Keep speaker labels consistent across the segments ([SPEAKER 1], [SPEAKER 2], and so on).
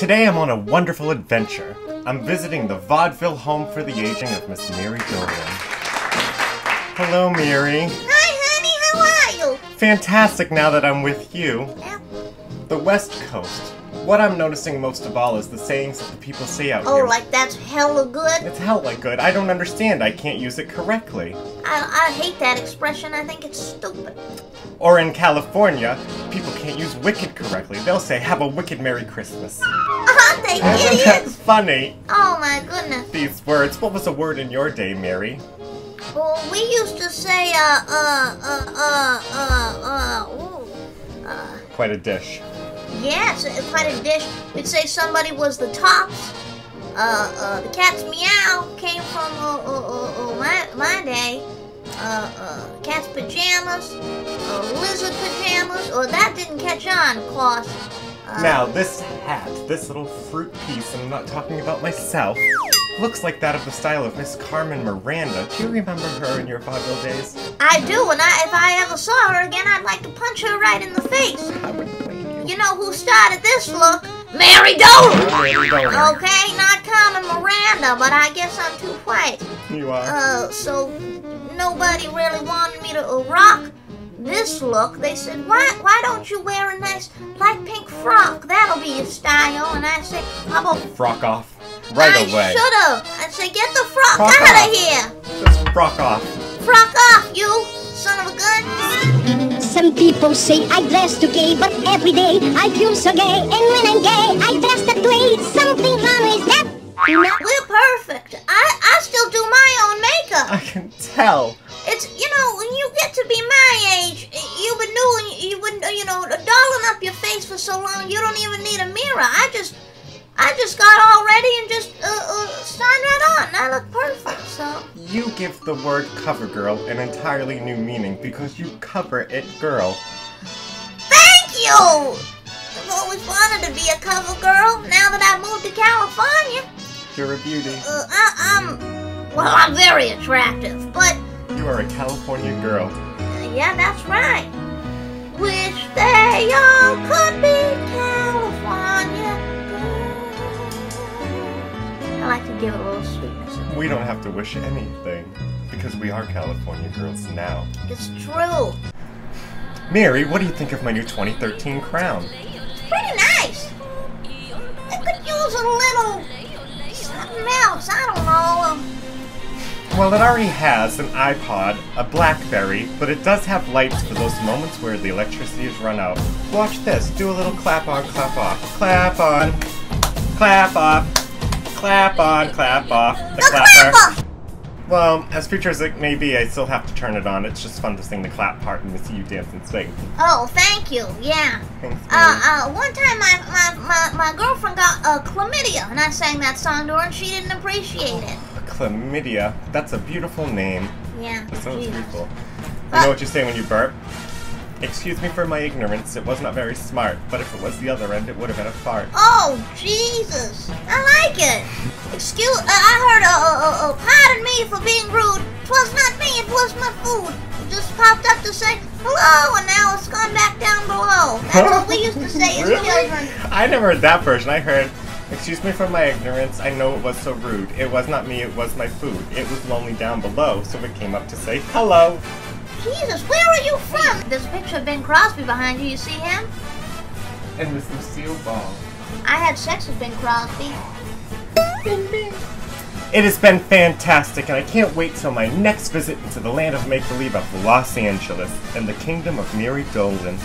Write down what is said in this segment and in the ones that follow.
[SPEAKER 1] Today I'm on a wonderful adventure. I'm visiting the vaudeville home for the aging of Miss Mary Dolan. Hello, Mary.
[SPEAKER 2] Hi, honey. How are you?
[SPEAKER 1] Fantastic now that I'm with you.
[SPEAKER 2] Yeah.
[SPEAKER 1] The West Coast. What I'm noticing most of all is the sayings that the people say out
[SPEAKER 2] Oh,
[SPEAKER 1] here.
[SPEAKER 2] like that's hella good.
[SPEAKER 1] It's hella good. I don't understand. I can't use it correctly.
[SPEAKER 2] I, I hate that expression. I think it's stupid.
[SPEAKER 1] Or in California, people can't use wicked correctly. They'll say, have a wicked Merry Christmas.
[SPEAKER 2] Aren't they
[SPEAKER 1] Isn't that
[SPEAKER 2] idiots?
[SPEAKER 1] funny?
[SPEAKER 2] Oh my goodness.
[SPEAKER 1] These words. What was a word in your day, Mary?
[SPEAKER 2] Well, we used to say, uh, uh, uh, uh, uh, uh, ooh. Uh,
[SPEAKER 1] Quite a dish.
[SPEAKER 2] Yes, uh, quite a dish. We'd say somebody was the tops. Uh, uh, the cat's meow came from, uh, uh, uh, uh my, my day. Uh, uh, cat's pajamas, uh, lizard pajamas, or that didn't catch on, of course. Uh,
[SPEAKER 1] Now, this hat, this little fruit piece, and I'm not talking about myself, looks like that of the style of Miss Carmen Miranda. Do you remember her in your vaudeville days?
[SPEAKER 2] I do, and I, if I ever saw her again, I'd like to punch her right in the face.
[SPEAKER 1] I you.
[SPEAKER 2] Know who started this look? Mary Dolan!
[SPEAKER 1] Mary Dolan.
[SPEAKER 2] Okay, not Carmen Miranda, but I guess I'm too white.
[SPEAKER 1] You are.
[SPEAKER 2] Uh, so nobody really wanted me to rock this look. They said, why, why don't you wear a nice light pink frock? That'll be your style. And I said, how about
[SPEAKER 1] Frock off. Right
[SPEAKER 2] I
[SPEAKER 1] away.
[SPEAKER 2] should have. I said, get the frock
[SPEAKER 1] Frock
[SPEAKER 2] out
[SPEAKER 1] off.
[SPEAKER 2] of here.
[SPEAKER 1] Just frock off.
[SPEAKER 3] Some people say I dress too gay, but every day I feel so gay. And when I'm gay, I dress that way. Something wrong with that. You know?
[SPEAKER 2] We're perfect. I, I still do my own makeup.
[SPEAKER 1] I can tell.
[SPEAKER 2] It's you know when you get to be my age, you've been doing you've been, you know dolling up your face for so long you don't even need a mirror. I just I just got all ready and just uh, uh, signed right on. I look perfect. So
[SPEAKER 1] You give the word cover girl an entirely new meaning because you cover it girl.
[SPEAKER 2] thank you. I've always wanted to be a cover girl. Now that I've moved to California,
[SPEAKER 1] You're a beauty.
[SPEAKER 2] uh, I, I'm well, I'm very attractive, but
[SPEAKER 1] You are a California girl.
[SPEAKER 2] uh, yeah, that's right. Wish they all could be give it a little sweetness.
[SPEAKER 1] We don't have to wish anything because we are California girls now.
[SPEAKER 2] It's true.
[SPEAKER 1] Mary, what do you think of my new 2013 crown?
[SPEAKER 2] Pretty nice. I could use a little something else. I don't know. Um,
[SPEAKER 1] Well, it already has an iPod, a Blackberry, but it does have lights for those moments where the electricity is run out. Watch this. Do a little clap on, clap off. Clap on, clap off, clap on, clap off. The
[SPEAKER 2] the
[SPEAKER 1] clapper.
[SPEAKER 2] clapper.
[SPEAKER 1] Well, as future as it may be, I still have to turn it on. It's just fun to sing the clap part and to see you dance and sing.
[SPEAKER 2] Oh, thank you. Yeah.
[SPEAKER 1] Thanks,
[SPEAKER 2] Uh, uh, one time my, my, my, my girlfriend got uh, chlamydia, and I sang that song to her, and she didn't appreciate it.
[SPEAKER 1] Chlamydia. That's a beautiful name.
[SPEAKER 2] Yeah.
[SPEAKER 1] It's so
[SPEAKER 2] Jesus.
[SPEAKER 1] beautiful. You know what you say when you burp? Excuse me for my ignorance, it was not very smart, but if it was the other end, it would have been a fart.
[SPEAKER 2] Oh, Jesus. I like it. Excuse, uh, I heard, uh, uh, uh, uh, pardon me for being rude. 'Twas not me, it was my food. It just popped up to say hello, and now it's gone back down below. That's what we used to say as
[SPEAKER 1] Really?
[SPEAKER 2] children.
[SPEAKER 1] I never heard that version. I heard, excuse me for my ignorance, I know it was so rude. It was not me, it was my food. It was lonely down below, so it came up to say hello.
[SPEAKER 2] Jesus, where are you from? There's a picture of Bing Crosby behind you. You see him?
[SPEAKER 1] And Miss Lucille Ball.
[SPEAKER 2] I had sex with Bing Crosby.
[SPEAKER 1] It has been fantastic, and I can't wait till my next visit into the land of make believe of Los Angeles and the kingdom of Mary Dolan.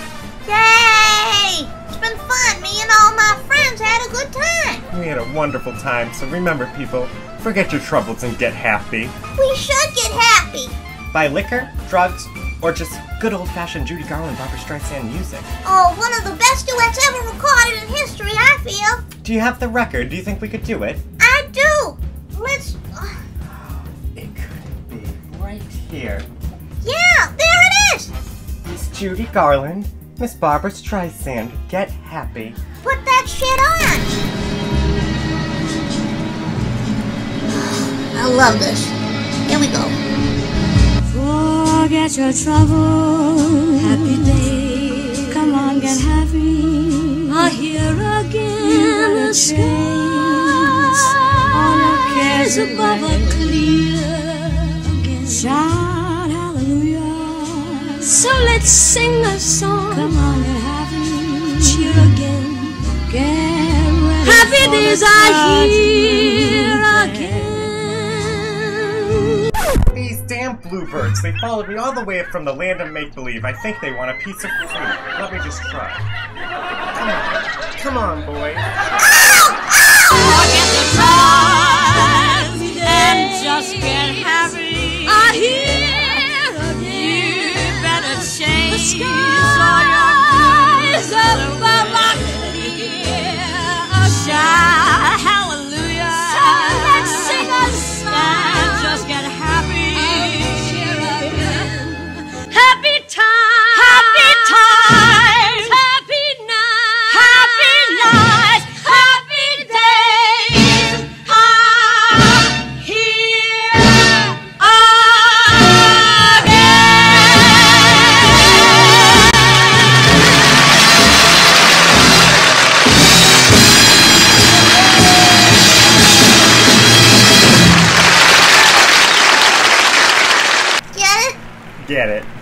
[SPEAKER 2] Yay! It's been fun. Me and all my friends had a good time.
[SPEAKER 1] We had a wonderful time, so remember, people, forget your troubles and get happy.
[SPEAKER 2] We should get happy.
[SPEAKER 1] Buy liquor, drugs, or just good old fashioned Judy Garland, Barbra Streisand music.
[SPEAKER 2] Oh, one of the best duets ever recorded in history, I feel.
[SPEAKER 1] Do you have the record? Do you think we could do it?
[SPEAKER 2] I do. Let's.
[SPEAKER 1] It could be right here.
[SPEAKER 2] yeah, there it is.
[SPEAKER 1] Miss Judy Garland, Miss Barbra Streisand, get happy.
[SPEAKER 2] Put that shit on. I love this. Here we go.
[SPEAKER 4] Forget your trouble, happy day. Come on, get happy. Ah, here again The skies, all our cares above are clear again. Shout hallelujah. So let's sing a song. Come on and happy cheer again. Get ready happy days are here
[SPEAKER 1] damn bluebirds, they followed me all the way from the land of make-believe. I think they want a piece of fruit. Let me just try. Come on. Come on, boys.
[SPEAKER 5] Forget the trials and just get happy.
[SPEAKER 4] I hear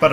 [SPEAKER 5] Get